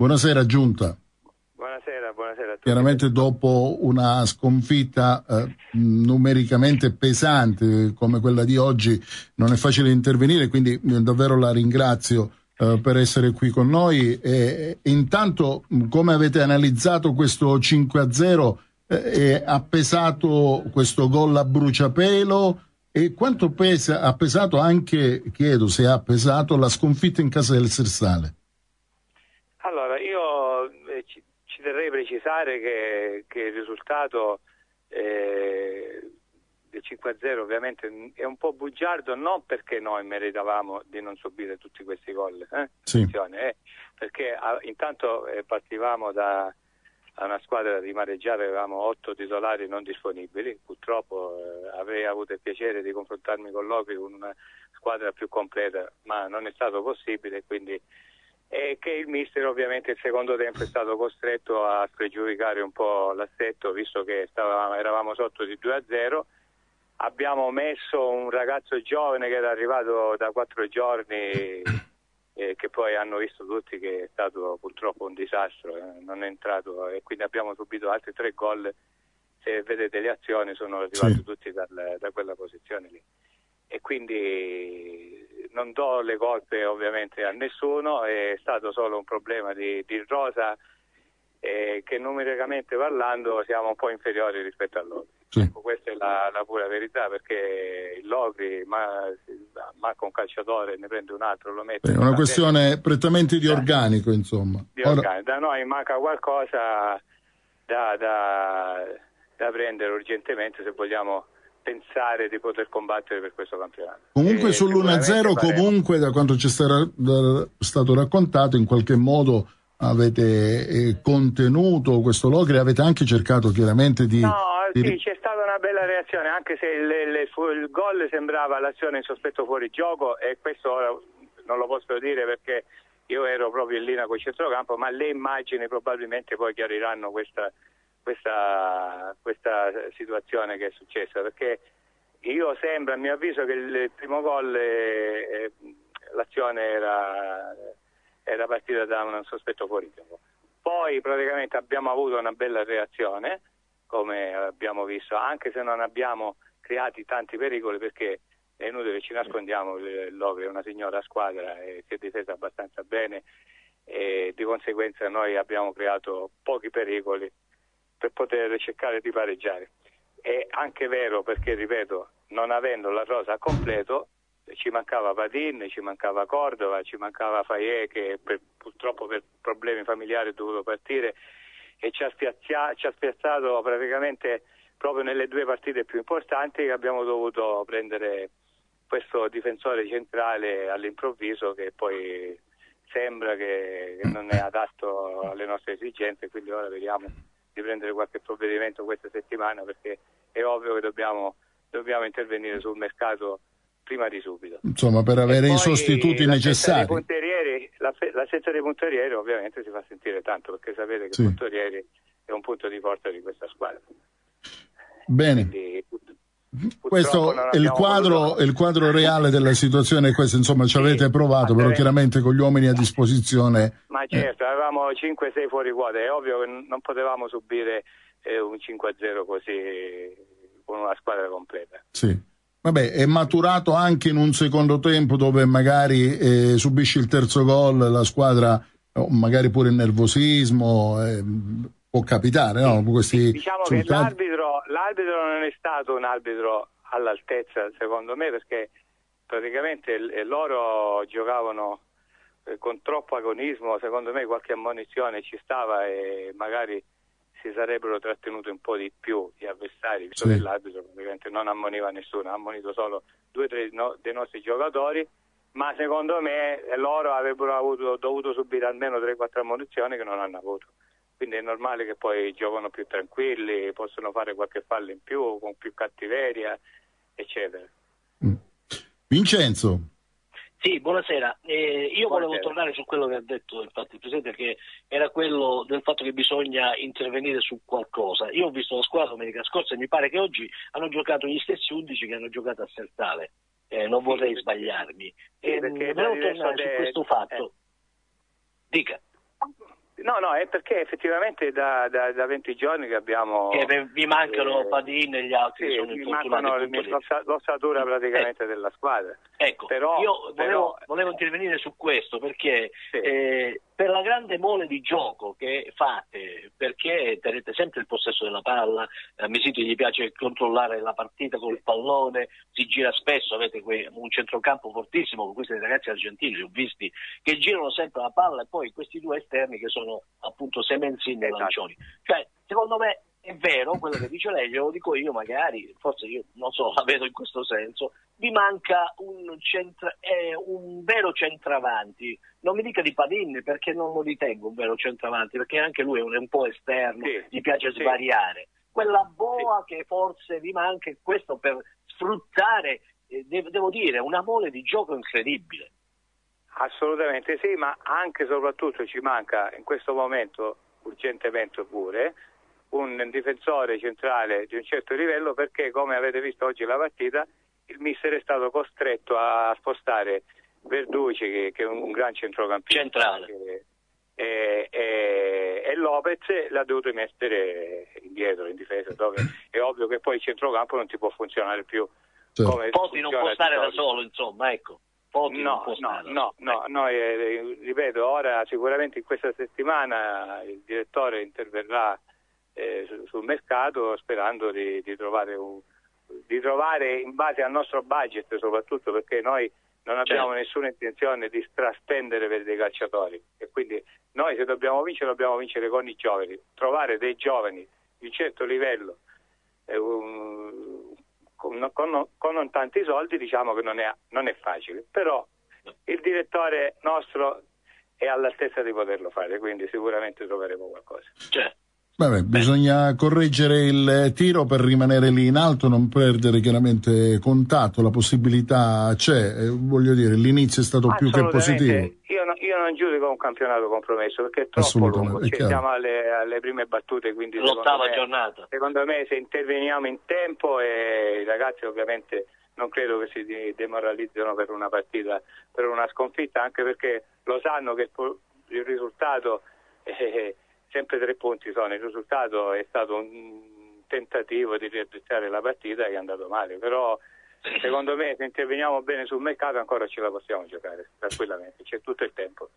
Buonasera Giunta. Buonasera, buonasera a tutti. Chiaramente dopo una sconfitta eh, numericamente pesante come quella di oggi non è facile intervenire, quindi eh, davvero la ringrazio eh, per essere qui con noi. E, e intanto come avete analizzato questo 5-0? Eh, ha pesato questo gol a bruciapelo? E quanto pesa, ha pesato anche, chiedo se ha pesato, la sconfitta in casa del Sersale? Allora, io eh, ci, ci, terrei a precisare che, che il risultato eh, del 5-0 ovviamente è un po' bugiardo, non perché noi meritavamo di non subire tutti questi gol, eh? sì. eh, perché a, intanto eh, partivamo da una squadra di mareggiare avevamo otto titolari non disponibili, purtroppo eh, avrei avuto il piacere di confrontarmi con Locri con una squadra più completa, ma non è stato possibile, quindi e che il mister ovviamente il secondo tempo è stato costretto a spregiudicare un po' l'assetto visto che stavamo, eravamo sotto di 2 a 0 abbiamo messo un ragazzo giovane che era arrivato da quattro giorni eh, che poi hanno visto tutti che è stato purtroppo un disastro, eh, non è entrato e quindi abbiamo subito altri tre gol. Se vedete le azioni sono arrivati sì. tutti dal, da quella posizione lì. E quindi non do le colpe ovviamente a nessuno, è stato solo un problema di, di rosa eh, che numericamente parlando siamo un po' inferiori rispetto a loro. Sì. Ecco, questa è la, la, pura verità perché il Logri ma, manca un calciatore, ne prende un altro, lo mette. È una questione dentro. prettamente di organico, insomma. Di Ora... organico. Da noi manca qualcosa da, da, da, prendere urgentemente se vogliamo pensare di poter combattere per questo campionato. Comunque e sull'1-0, comunque da quanto ci è stato raccontato, in qualche modo avete eh, contenuto questo Logri, avete anche cercato chiaramente di... No, sì, c'è stata una bella reazione, anche se il, il, il gol sembrava l'azione in sospetto fuori gioco e questo non lo posso dire perché io ero proprio in linea con il centrocampo, ma le immagini probabilmente poi chiariranno questa, questa, questa situazione che è successa, perché io sembra, a mio avviso, che il primo gol, eh, eh, l'azione era, era partita da un sospetto fuori gioco. Poi praticamente abbiamo avuto una bella reazione come abbiamo visto, anche se non abbiamo creati tanti pericoli perché è inutile che ci nascondiamo, l'Ovre è una signora squadra e si è difesa abbastanza bene e di conseguenza noi abbiamo creato pochi pericoli per poter cercare di pareggiare. È anche vero perché, ripeto, non avendo la rosa a completo, ci mancava Padin, ci mancava Cordova, ci mancava Fayet che per, purtroppo per problemi familiari è dovuto partire e ci ha, spiazza, ci ha spiazzato praticamente proprio nelle due partite più importanti che abbiamo dovuto prendere questo difensore centrale all'improvviso che poi sembra che, che non è adatto alle nostre esigenze quindi ora vediamo di prendere qualche provvedimento questa settimana perché è ovvio che dobbiamo, dobbiamo intervenire sul mercato prima di subito. Insomma, per avere i sostituti necessari. L'assenza dei punterieri ovviamente si fa sentire tanto perché sapete che sì. punterieri è un punto di forza di questa squadra. Bene. Quindi, questo è il quadro, il quadro, reale della situazione, questo insomma ci avete sì, provato, però chiaramente con gli uomini a disposizione. Ma certo, eh. avevamo 5-6 fuori quota, è ovvio che non potevamo subire eh, un 5-0 così con una squadra completa. Sì. Vabbè, è maturato anche in un secondo tempo dove magari eh, subisce il terzo gol la squadra, oh, magari pure il nervosismo, eh, può capitare, no? Questi diciamo che l'arbitro, l'arbitro, non è stato un arbitro all'altezza, secondo me, perché praticamente loro giocavano eh, con troppo agonismo, secondo me qualche ammonizione ci stava e magari si sarebbero trattenuti un po' di più gli avversari, visto sì. che l'arbitro praticamente non ammoniva nessuno, ha ammonito solo due o tre no, dei nostri giocatori, ma secondo me loro avrebbero avuto, dovuto subire almeno 3-4 ammonizioni che non hanno avuto. Quindi è normale che poi giocano più tranquilli, possono fare qualche fallo in più, con più cattiveria, eccetera. Mm. Vincenzo, sì, buonasera. Eh, io buonasera. volevo tornare su quello che ha detto infatti, il Presidente, che era quello del fatto che bisogna intervenire su qualcosa. Io ho visto la squadra domenica scorsa e mi pare che oggi hanno giocato gli stessi 11 che hanno giocato a Sertale. Eh, non vorrei sbagliarmi. Sì, eh, volevo tornare su questo fatto. Eh. Dica. No, no, è perché effettivamente da, da, da 20 giorni che abbiamo... Che vi mancano eh, Padin e gli altri sì, che sono infortunati. Mancano l'ossatura praticamente eh. della squadra. Ecco, però, io volevo, però, volevo, intervenire su questo perché sì. eh, per la grande mole di gioco che fate, perché tenete sempre il possesso della palla, a Mesito gli piace controllare la partita con il pallone, si gira spesso, avete un centrocampo fortissimo con questi ragazzi argentini, li ho visti, che girano sempre la palla e poi questi due esterni che sono appunto Semenzini esatto. e Lancioni. Cioè, secondo me è vero quello che dice lei, glielo dico io magari, forse io non so, la vedo in questo senso, vi manca un, centra, eh, un vero centravanti, non mi dica di Padin perché non lo ritengo un vero centravanti, perché anche lui è un, è un po' esterno, sì, gli piace sì. svariare. Quella boa sì. che forse vi manca, questo per sfruttare, eh, devo, devo dire, una mole di gioco incredibile. Assolutamente sì, ma anche e soprattutto ci manca in questo momento urgentemente pure un difensore centrale di un certo livello perché come avete visto oggi la partita il mister è stato costretto a spostare Verduci che, che è un gran centrocampista centrale. e, e, e, Lopez l'ha dovuto mettere indietro in difesa dove è ovvio che poi il centrocampo non ti può funzionare più certo. come Poti non può stare da solo insomma ecco. Poti no, no, no, no, no eh, ripeto, ora sicuramente in questa settimana il direttore interverrà eh, sul mercato sperando di, di, trovare un, di, trovare in base al nostro budget soprattutto perché noi non abbiamo certo. nessuna intenzione di straspendere per dei calciatori e quindi noi se dobbiamo vincere dobbiamo vincere con i giovani, trovare dei giovani di un certo livello eh, un, con, con, con, non tanti soldi diciamo che non è, non è facile, però il direttore nostro è all'altezza di poterlo fare, quindi sicuramente troveremo qualcosa. Certo. Vabbè, bisogna correggere il tiro per rimanere lì in alto, non perdere chiaramente contatto, la possibilità c'è, eh, voglio dire, l'inizio è stato più che positivo. Io, no, io, non giudico un campionato compromesso perché è troppo lungo, Ci siamo alle, alle, prime battute, quindi l'ottava me, giornata. Secondo me se interveniamo in tempo e i ragazzi ovviamente non credo che si demoralizzino per una partita, per una sconfitta, anche perché lo sanno che il, il risultato... è sempre tre punti sono, il risultato è stato un tentativo di riaddestrare la partita che è andato male, però secondo me se interveniamo bene sul mercato ancora ce la possiamo giocare tranquillamente, c'è tutto il tempo.